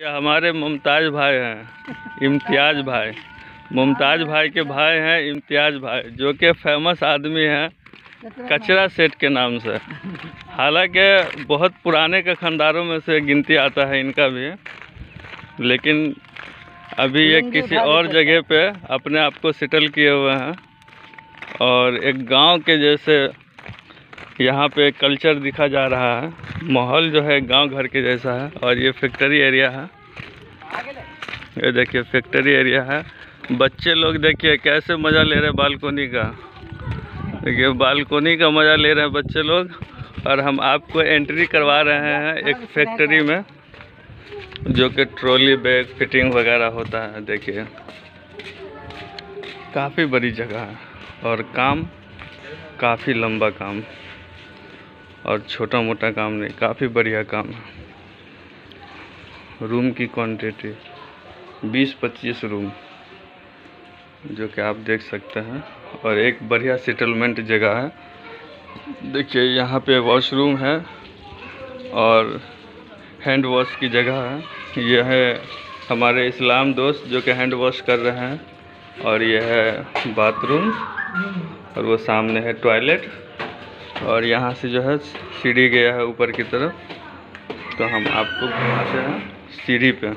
ये हमारे मुमताज़ भाई हैं इम्तियाज़ भाई। मुमताज़ भाई के भाई हैं इम्तियाज़ भाई जो कि फ़ेमस आदमी हैं कचरा सेठ के नाम से। हालाँकि बहुत पुराने के खंडारों में से गिनती आता है इनका भी लेकिन अभी ये किसी और जगह पे अपने आप को सेटल किए हुए हैं। और एक गाँव के जैसे यहाँ पे कल्चर दिखा जा रहा है। माहौल जो है गाँव घर के जैसा है और ये फैक्ट्री एरिया है। ये देखिए, फैक्ट्री एरिया है। बच्चे लोग देखिए, कैसे मज़ा ले रहे हैं बालकोनी का। देखिए, बालकोनी का मज़ा ले रहे हैं बच्चे लोग। और हम आपको एंट्री करवा रहे हैं एक फैक्ट्री में, जो कि ट्रॉली बैग फिटिंग वगैरह होता है। देखिए, काफ़ी बड़ी जगह है और काम काफ़ी लंबा काम। और छोटा मोटा काम नहीं, काफ़ी बढ़िया काम है। रूम की क्वांटिटी 20-25 रूम जो कि आप देख सकते हैं। और एक बढ़िया सेटलमेंट जगह है। देखिए, यहाँ पे वॉशरूम है और हैंड वॉश की जगह है। यह है हमारे इस्लाम दोस्त जो कि हैंड वॉश कर रहे हैं। और यह है बाथरूम और वो सामने है टॉयलेट और यहाँ से जो है, सीढ़ी गया है ऊपर की तरफ़। तो हम आपको घुमाते हैं सीढ़ी पे।